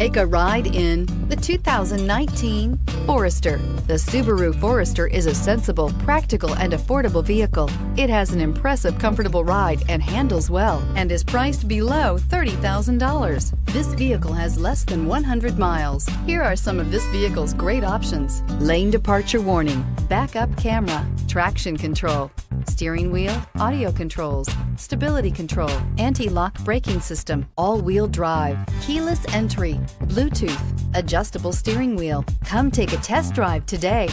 Take a ride in the 2019 Forester. The Subaru Forester is a sensible, practical, and affordable vehicle. It has an impressive, comfortable ride and handles well and is priced below $30,000. This vehicle has less than 100 miles. Here are some of this vehicle's great options. Lane departure warning, backup camera, traction control, steering wheel, audio controls, stability control, anti-lock braking system, all-wheel drive, keyless entry, Bluetooth, adjustable steering wheel. Come take a test drive today.